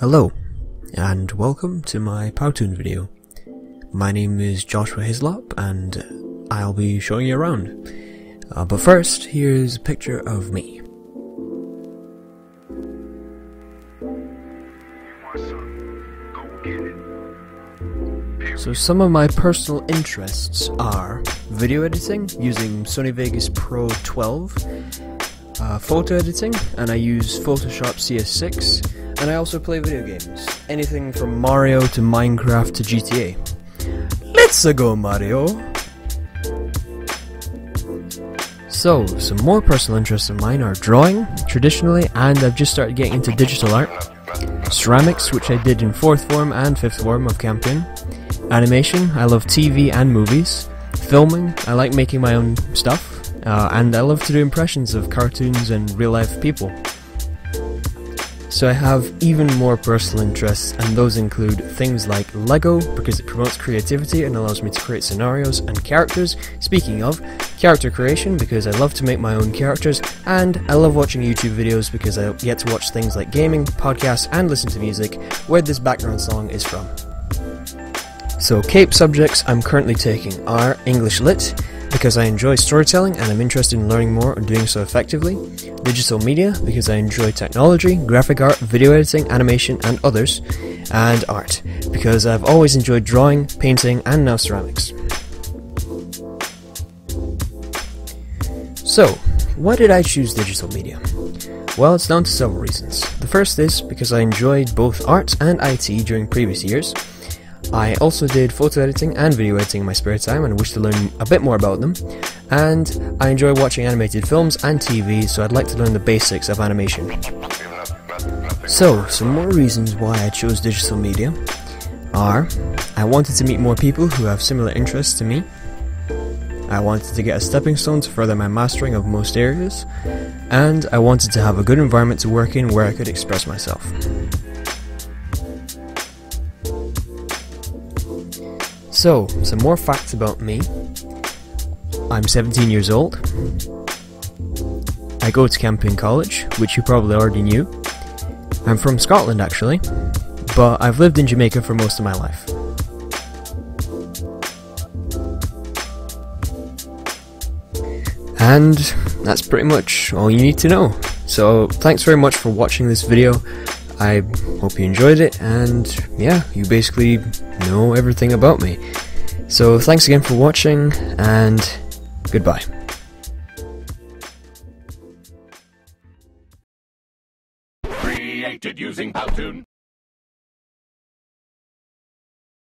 Hello, and welcome to my Powtoon video. My name is Joshua Hyslop, and I'll be showing you around. Uh, but first, here's a picture of me. So some of my personal interests are video editing using Sony Vegas Pro 12, uh, photo editing, and I use Photoshop CS6, and I also play video games, anything from Mario to Minecraft to GTA. Let's go Mario! So, some more personal interests of mine are drawing, traditionally, and I've just started getting into digital art, ceramics, which I did in 4th form and 5th form of Campion, animation, I love TV and movies, filming, I like making my own stuff, uh, and I love to do impressions of cartoons and real life people. So I have even more personal interests, and those include things like Lego, because it promotes creativity and allows me to create scenarios and characters. Speaking of, character creation, because I love to make my own characters, and I love watching YouTube videos because I get to watch things like gaming, podcasts, and listen to music, where this background song is from. So, CAPE subjects I'm currently taking are English Lit, because I enjoy storytelling and I'm interested in learning more and doing so effectively, digital media because I enjoy technology, graphic art, video editing, animation, and others, and art because I've always enjoyed drawing, painting, and now ceramics. So, why did I choose digital media? Well, it's down to several reasons. The first is because I enjoyed both art and IT during previous years, I also did photo editing and video editing in my spare time and wish to learn a bit more about them. And I enjoy watching animated films and TV, so I'd like to learn the basics of animation. So, some more reasons why I chose digital media are I wanted to meet more people who have similar interests to me. I wanted to get a stepping stone to further my mastering of most areas, and I wanted to have a good environment to work in where I could express myself. So, some more facts about me. I'm 17 years old. I go to Campion College, which you probably already knew. I'm from Scotland actually, but I've lived in Jamaica for most of my life. And that's pretty much all you need to know. So, thanks very much for watching this video. I hope you enjoyed it, and yeah, you basically know everything about me. So thanks again for watching, and goodbye. Created using Powtoon.